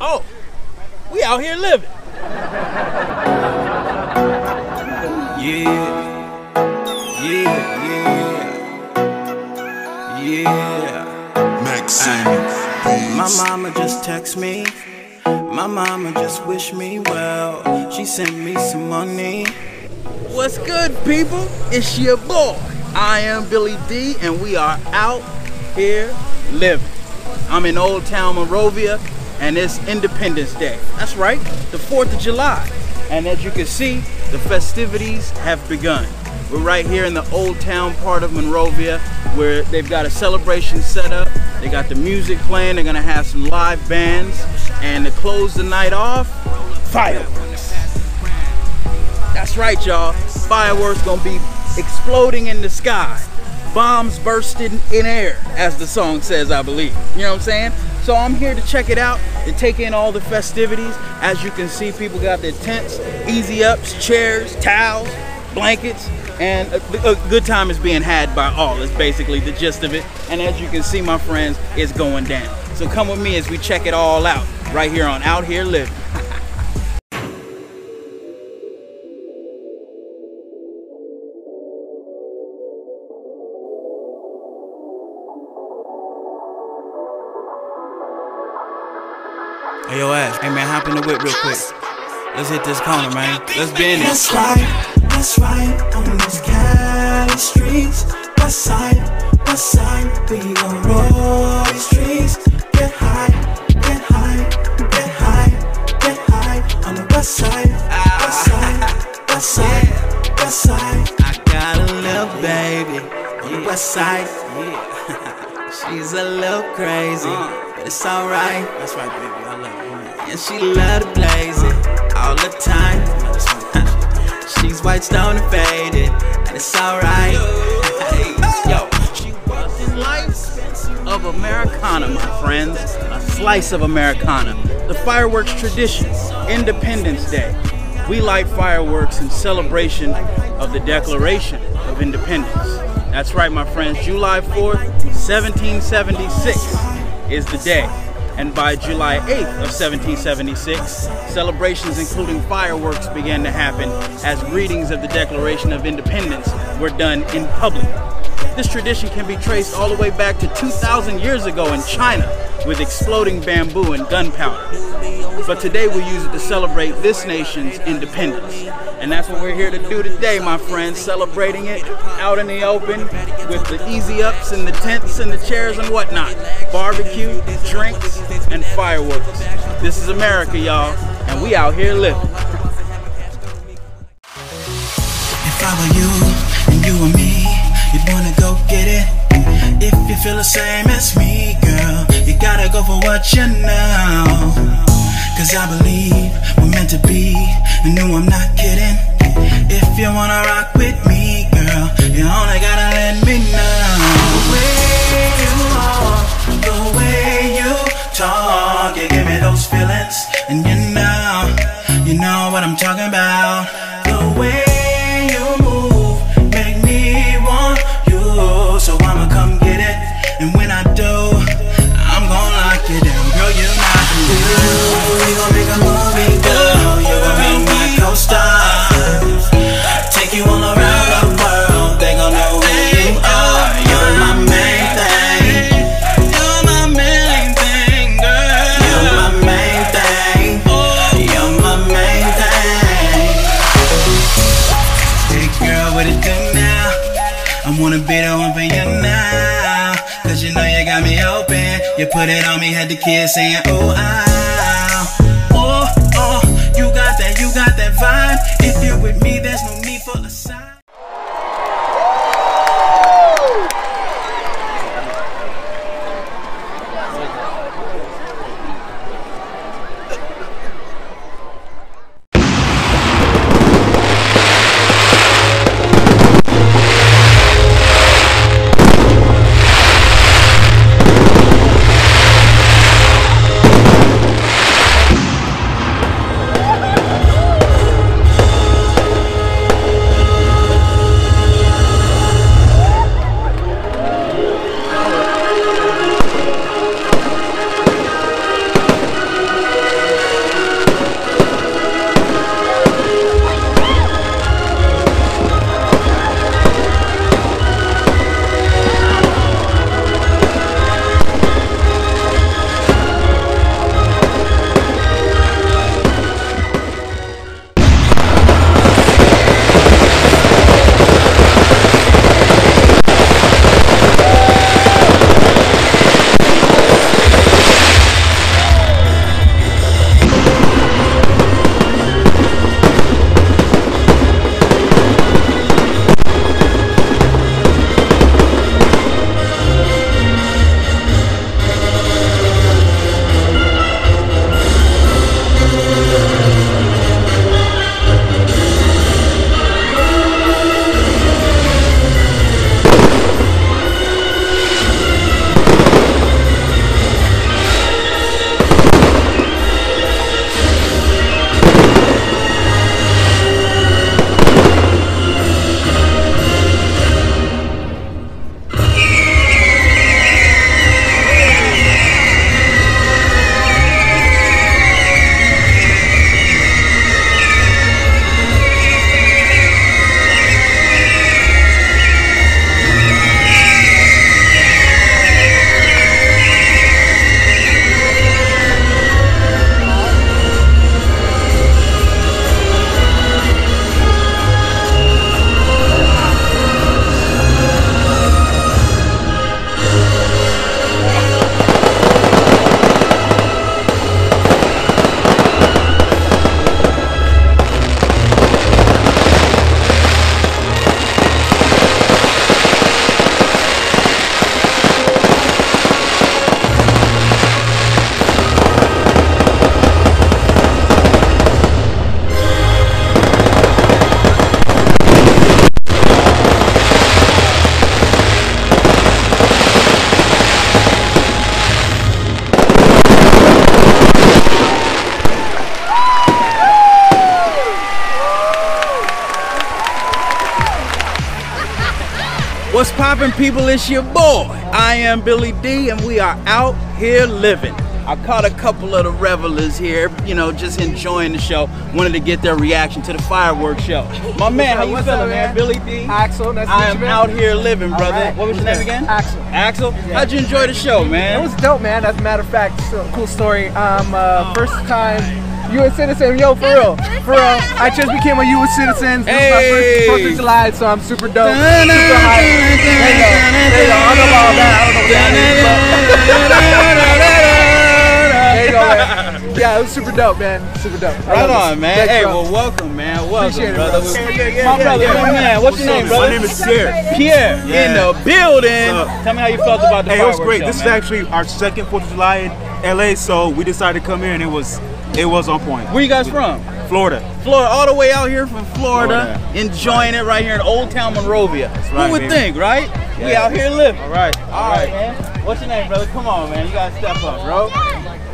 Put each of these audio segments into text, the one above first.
Oh, we out here living. Yeah, yeah, yeah, yeah. Maxine My mama just text me. My mama just wish me well. She sent me some money. What's good, people? It's your boy. I am Billy Dee, and we are out here living. I'm in Old Town Monrovia, and it's Independence Day. That's right, the 4th of July. And as you can see, the festivities have begun. We're right here in the Old Town part of Monrovia, where they've got a celebration set up. They got the music playing. They're gonna have some live bands, and to close the night off, fireworks. That's right, y'all. Fireworks gonna be exploding in the sky. Bombs bursting in air, as the song says, I believe. You know what I'm saying? So I'm here to check it out, and take in all the festivities. As you can see, people got their tents, easy ups, chairs, towels, blankets, and a, a good time is being had by all. Is basically the gist of it. And as you can see, my friends, it's going down. So come with me as we check it all out right here on Out Here Living. Yo, Ash. Hey man, hop in the whip real quick. Let's hit this corner, man. Let's be in it. That's right, that's right on these Cali streets. West side, west side, we gon' roll these streets. Get high, get high, get high, get high on the west side, west side, west side, west side. I got a little baby On the west side, Yeah. she's a little crazy, uh. but it's alright. That's right, baby. I love you, man. And she love to blaze it all the time. She's white stone and faded, and it's alright. Yo, she of Americana, my friends. A slice of Americana. The fireworks tradition, Independence Day. We light fireworks in celebration of the Declaration of Independence. That's right, my friends. July 4th, 1776 is the day. And by July 8th of 1776, celebrations including fireworks began to happen as readings of the Declaration of Independence were done in public. This tradition can be traced all the way back to 2,000 years ago in China with exploding bamboo and gunpowder. But today we use it to celebrate this nation's independence. And that's what we're here to do today, my friends, celebrating it out in the open with the easy ups and the tents and the chairs and whatnot. Barbecue, drinks, and fireworks. This is America, y'all, and we out here living. If I were you and you were me, you'd wanna go get it. If you feel the same as me, girl, you gotta go for what you know. Cause I believe we're meant to be, no, I'm not kidding. If you wanna rock with me, girl, you only gotta put it on me, had the kids saying, oh, ah. Poppin', people? It's your boy. I am Billy Dee, and we are out here living. I caught a couple of the revelers here, you know, just enjoying the show. Wanted to get their reaction to the fireworks show. My man, how you What's feeling, up, man? Billy Dee. Axel, nice I am out here living, brother. right. What was your name again? Axel. Axel. How'd you enjoy the show, man? It was dope, man. As a matter of fact, cool story. Um, uh, first time U.S. citizen, yo, for real, for real. I just became a U.S. citizen. This is my Hey. first Fourth of July, so I'm super dope, Dun, dun, super hyped. dun, There you go, there you go. I don't know about that. I don't know what that is, but there you go, man. Yeah, it was super dope, man. Super dope. I Right on, this. man. Thanks, hey, bro. well, welcome, man. Welcome, Appreciate it, brother. bro. We- my brother, my man. What's, your name, brother? My name is Pierre. Pierre in the building. What's? Tell me how you felt about the Hey, it was great. show, This is actually our second Fourth of July in LA, so we decided to come here and it was it was on point. Where you guys from? Florida. Florida, all the way out here from Florida, Florida. enjoying it right here in Old Town Monrovia. right, Who would baby. think, right? We out here living. All right. All right, man. What's your name, brother? Come on, man. You gotta step up, bro.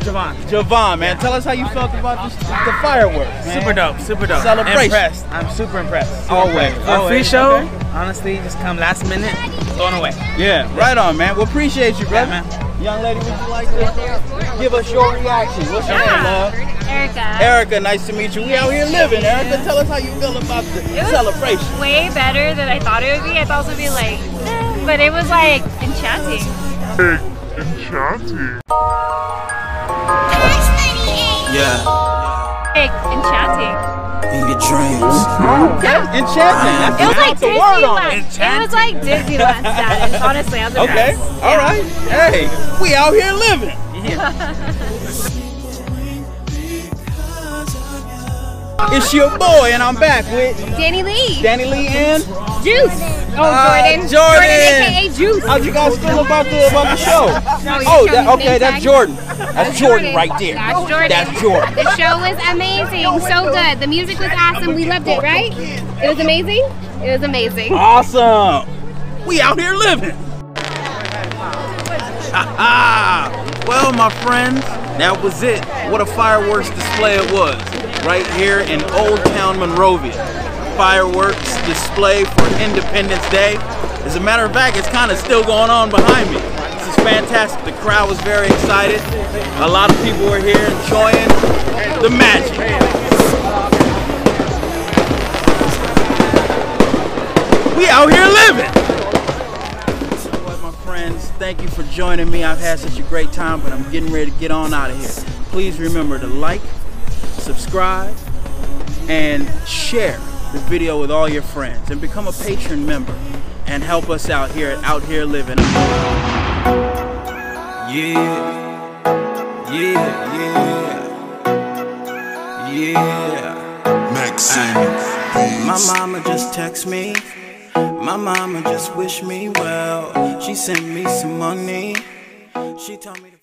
Javon. Javon, man. Tell us how you felt about this, the fireworks, man. Super dope, super dope. Celebration. Impressed. I'm super impressed. Super Always. impressed. For a free show, Okay. honestly, just come last minute, thrown away. Yeah, right on, man. Well, appreciate you, brother. man. Young lady, would you like to give us your reaction? What's your name, love? Erica. Erica, nice to meet you. We out here living. Erica, tell us how you feel about the It was celebration. way better than I thought it would be. I thought it would be like, eh, but it was like enchanting. enchanting. Yeah, Like enchanting. In your dreams. Enchanting. That's It was like that's the word on it. Disneyland. It was like Disneyland status. Honestly, I was Okay, impressed. all right. Hey, we out here living. It's your boy, and I'm back with Danny Lee. Danny Lee and Juice. Oh, Uh, Jordan. Jordan. aka Juice. how'd you guys feel about the about the show? No, Oh, that, me okay, name that's tag. Jordan. That's Jordan right there. That's Jordan. That's Jordan. The show was amazing. So good. The music was awesome. We loved it, right? It was amazing. It was amazing. Awesome. We out here living. well, my friends, that was it. What a fireworks display it was. Right here in Old Town Monrovia. Fireworks display for Independence Day. As a matter of fact, it's kind of still going on behind me. This is fantastic. The crowd was very excited. A lot of people were here enjoying the magic. We out here living. What, my friends, thank you for joining me. I've had such a great time, but I'm getting ready to get on out of here. Please remember to like, subscribe, and share the video with all your friends, and become a patron member, and help us out here at Out Here Living. Yeah, yeah, yeah, yeah. Maxine My mama just text me. My mama just wish me well. She sent me some money. She told me. To